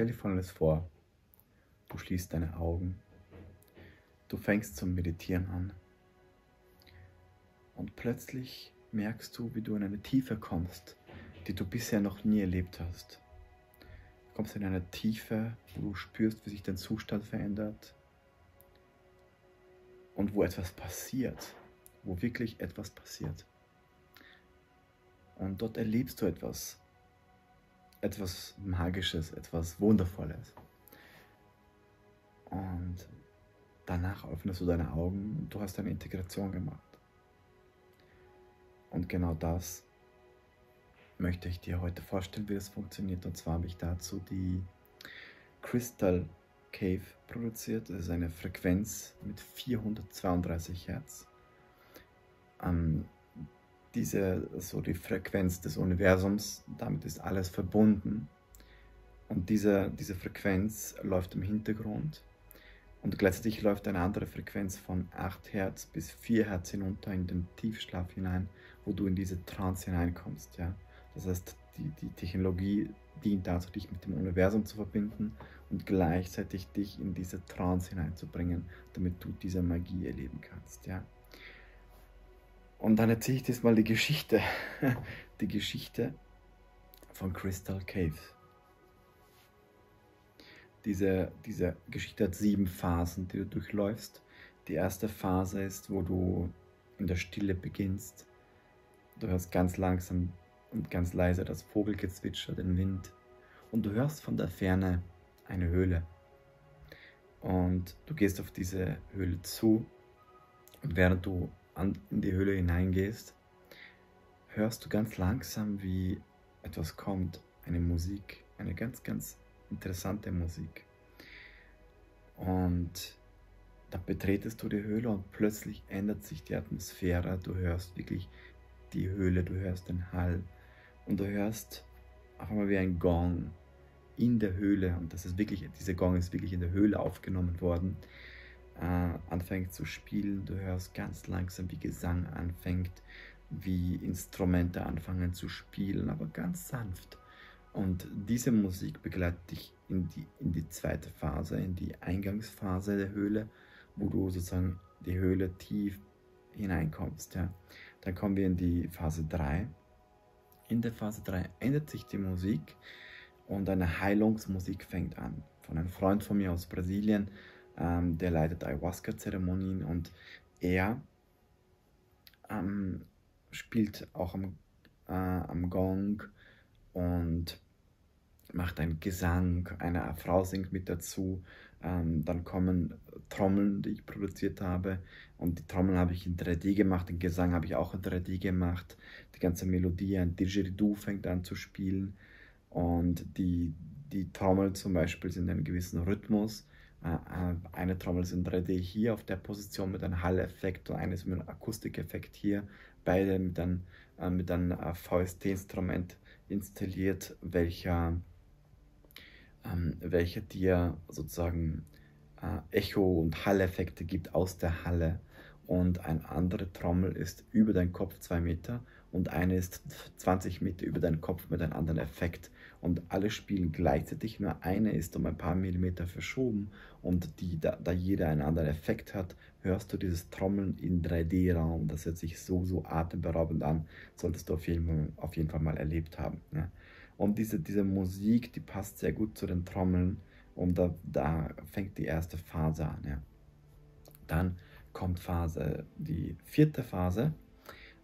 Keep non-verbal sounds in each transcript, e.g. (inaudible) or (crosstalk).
Stell dir folgendes vor. Du schließt deine Augen. Du fängst zum Meditieren an. Und plötzlich merkst du, wie du in eine Tiefe kommst, die du bisher noch nie erlebt hast. Du kommst in eine Tiefe, wo du spürst, wie sich dein Zustand verändert und wo etwas passiert, wo wirklich etwas passiert. Und dort erlebst du etwas, etwas Magisches, etwas Wundervolles. Und danach öffnest du deine Augen und du hast eine Integration gemacht. Und genau das möchte ich dir heute vorstellen, wie es funktioniert. Und zwar habe ich dazu die Crystal Cave produziert. Das ist eine Frequenz mit 432 Hertz. Diese, so die Frequenz des Universums, damit ist alles verbunden. Und diese, diese Frequenz läuft im Hintergrund und gleichzeitig läuft eine andere Frequenz von 8 Hertz bis 4 Hertz hinunter in den Tiefschlaf hinein, wo du in diese Trance hineinkommst. Ja? Das heißt, die, die Technologie dient dazu, dich mit dem Universum zu verbinden und gleichzeitig dich in diese Trance hineinzubringen, damit du diese Magie erleben kannst. Ja? Und dann erzähle ich dir mal die Geschichte, (laughs) die Geschichte von Crystal Caves. Diese, diese Geschichte hat sieben Phasen, die du durchläufst. Die erste Phase ist, wo du in der Stille beginnst. Du hörst ganz langsam und ganz leise das Vogelgezwitscher, den Wind. Und du hörst von der Ferne eine Höhle. Und du gehst auf diese Höhle zu. Und während du in die Höhle hineingehst, hörst du ganz langsam, wie etwas kommt. Eine Musik, eine ganz, ganz interessante Musik. Und da betretest du die Höhle und plötzlich ändert sich die Atmosphäre. Du hörst wirklich die Höhle, du hörst den Hall und du hörst auch einmal wie ein Gong in der Höhle. Und das ist wirklich, dieser Gong ist wirklich in der Höhle aufgenommen worden. Anfängt zu spielen. Du hörst ganz langsam, wie Gesang anfängt, wie Instrumente anfangen zu spielen, aber ganz sanft. Und diese Musik begleitet dich in die, in die zweite Phase, in die Eingangsphase der Höhle, wo du sozusagen die Höhle tief hineinkommst. Ja. Dann kommen wir in die Phase 3. In der Phase 3 ändert sich die Musik und eine Heilungsmusik fängt an. Von einem Freund von mir aus Brasilien, ähm, der leitet Ayahuasca-Zeremonien und er ähm, spielt auch am, äh, am Gong und macht einen Gesang, eine Frau singt mit dazu, ähm, dann kommen Trommeln, die ich produziert habe. Und die Trommeln habe ich in 3D gemacht, den Gesang habe ich auch in 3D gemacht, die ganze Melodie, ein Didgeridoo fängt an zu spielen. Und die, die Trommel zum Beispiel sind in einem gewissen Rhythmus, eine Trommel ist in 3D hier auf der Position mit einem Hall-Effekt und eine ist mit einem Akustikeffekt hier, beide mit einem, äh, mit einem VST-Instrument installiert, welcher, ähm, welcher dir sozusagen äh, Echo- und Halleffekte gibt aus der Halle. Und eine andere Trommel ist über deinen Kopf zwei Meter und eine ist 20 Meter über deinen Kopf mit einem anderen Effekt. Und alle spielen gleichzeitig, nur eine ist um ein paar Millimeter verschoben und die, da, da jeder einen anderen Effekt hat, hörst du dieses Trommeln in 3D-Raum. Das hört sich so, so atemberaubend an. Solltest du auf jeden Fall, auf jeden Fall mal erlebt haben. Ja. Und diese, diese Musik, die passt sehr gut zu den Trommeln. Und da, da fängt die erste Phase an. Ja. Dann kommt Phase, die vierte Phase,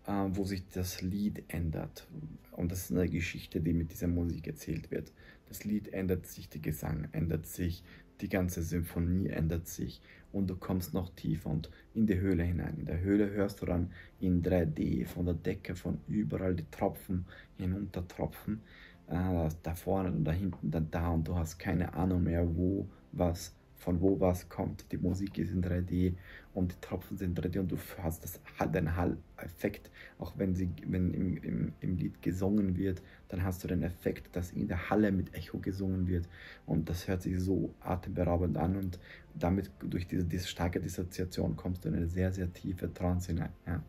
wo sich das Lied ändert. Und das ist eine Geschichte, die mit dieser Musik erzählt wird. Das Lied ändert sich, der Gesang ändert sich, die ganze Symphonie ändert sich und du kommst noch tiefer und in die Höhle hinein. In der Höhle hörst du dann in 3D von der Decke, von überall die Tropfen hinuntertropfen. Äh, da vorne und da hinten, dann da und du hast keine Ahnung mehr, wo was von wo was kommt. Die Musik ist in 3D und die Tropfen sind in 3D und du hast das, den Hall-Effekt. Auch wenn, sie, wenn im, im, im Lied gesungen wird, dann hast du den Effekt, dass in der Halle mit Echo gesungen wird und das hört sich so atemberaubend an und damit durch diese, diese starke Dissoziation kommst du in eine sehr, sehr tiefe Trance hinein. Ja.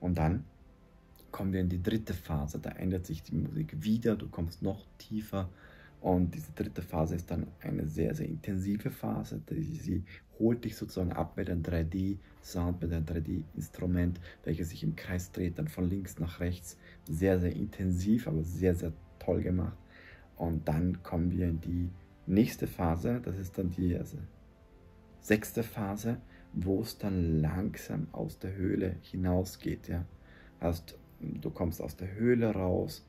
Und dann kommen wir in die dritte Phase, da ändert sich die Musik wieder, du kommst noch tiefer Und diese dritte Phase ist dann eine sehr, sehr intensive Phase. Sie holt dich sozusagen ab mit einem 3D-Sound, mit einem 3D-Instrument, welches sich im Kreis dreht, dann von links nach rechts. Sehr, sehr intensiv, aber sehr, sehr toll gemacht. Und dann kommen wir in die nächste Phase, das ist dann die also sechste Phase, wo es dann langsam aus der Höhle hinausgeht. Ja? Heißt, du kommst aus der Höhle raus,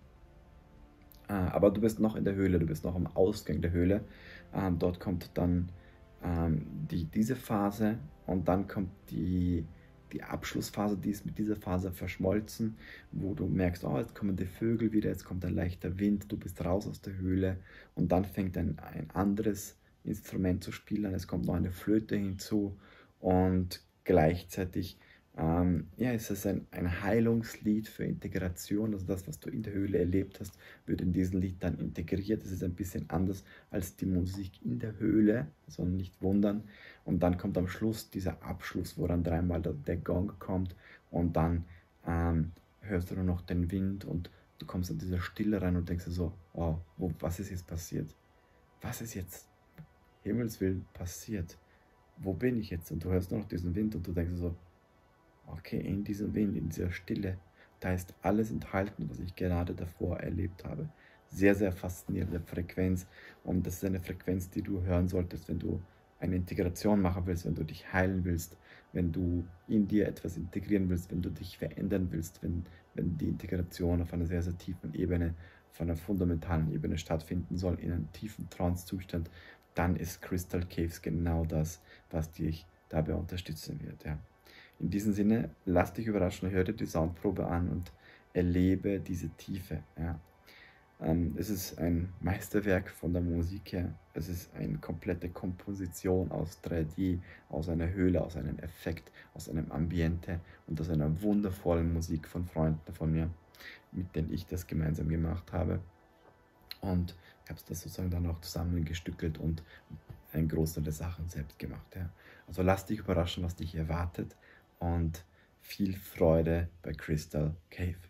aber du bist noch in der Höhle, du bist noch am Ausgang der Höhle. Ähm, dort kommt dann ähm, die, diese Phase und dann kommt die, die Abschlussphase, die ist mit dieser Phase verschmolzen, wo du merkst, oh, jetzt kommen die Vögel wieder, jetzt kommt ein leichter Wind, du bist raus aus der Höhle und dann fängt ein, ein anderes Instrument zu spielen, es kommt noch eine Flöte hinzu und gleichzeitig ähm, ja, es ist ein, ein Heilungslied für Integration. Also das, was du in der Höhle erlebt hast, wird in diesem Lied dann integriert. Es ist ein bisschen anders als die Musik in der Höhle, sondern nicht wundern. Und dann kommt am Schluss dieser Abschluss, wo dann dreimal der, der Gong kommt und dann ähm, hörst du nur noch den Wind und du kommst in diese Stille rein und denkst dir so, oh, wo, was ist jetzt passiert? Was ist jetzt Himmelswillen passiert? Wo bin ich jetzt? Und du hörst nur noch diesen Wind und du denkst so, Okay, in diesem Wind, in dieser Stille, da ist alles enthalten, was ich gerade davor erlebt habe. Sehr, sehr faszinierende Frequenz. Und das ist eine Frequenz, die du hören solltest, wenn du eine Integration machen willst, wenn du dich heilen willst, wenn du in dir etwas integrieren willst, wenn du dich verändern willst, wenn, wenn die Integration auf einer sehr, sehr tiefen Ebene, auf einer fundamentalen Ebene stattfinden soll, in einem tiefen Trance-Zustand, dann ist Crystal Caves genau das, was dich dabei unterstützen wird. Ja. In diesem Sinne, lass dich überraschen, hör dir die Soundprobe an und erlebe diese Tiefe. Ja. Ähm, es ist ein Meisterwerk von der Musik her. Es ist eine komplette Komposition aus 3D, aus einer Höhle, aus einem Effekt, aus einem Ambiente und aus einer wundervollen Musik von Freunden von mir, mit denen ich das gemeinsam gemacht habe. Und ich habe das sozusagen dann auch zusammengestückelt und ein Großteil der Sachen selbst gemacht. Ja. Also lass dich überraschen, was dich erwartet und viel Freude bei Crystal Cave.